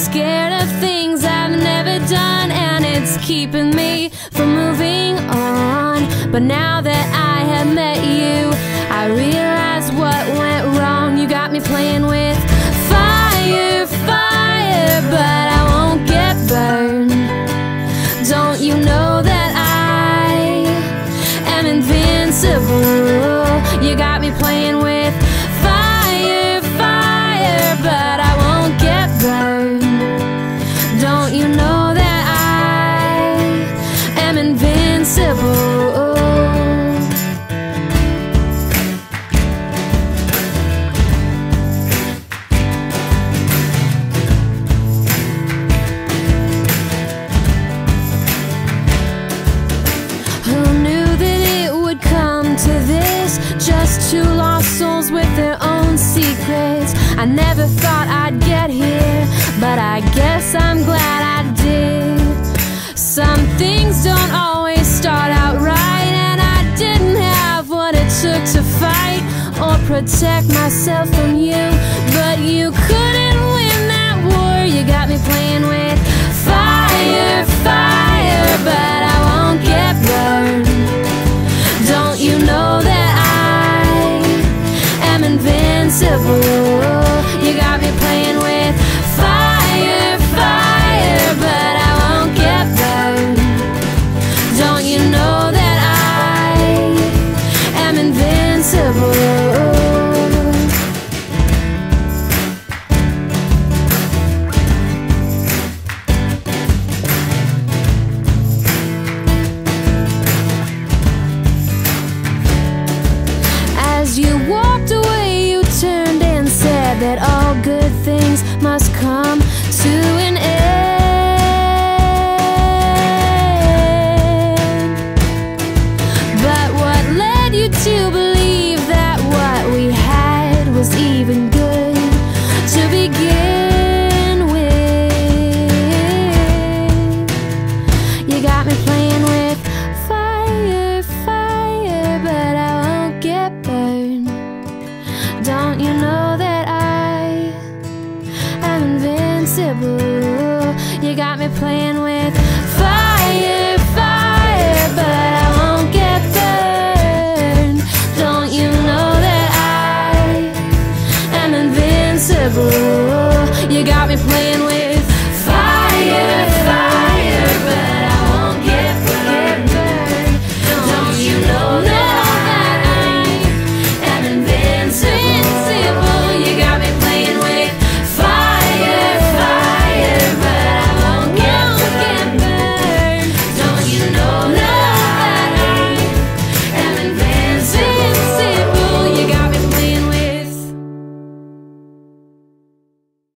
scared of things I've never done, and it's keeping me from moving on. But now that I have met you, I realize what went wrong. You got me playing with fire, fire, but I won't get burned. Don't you know that I am invincible? I never thought I'd get here, but I guess I'm glad I did. Some things don't always start out right, and I didn't have what it took to fight or protect myself from you. But you couldn't win that war, you got me playing with invincible? As you walked away, you turned and said that all good things must come to an end.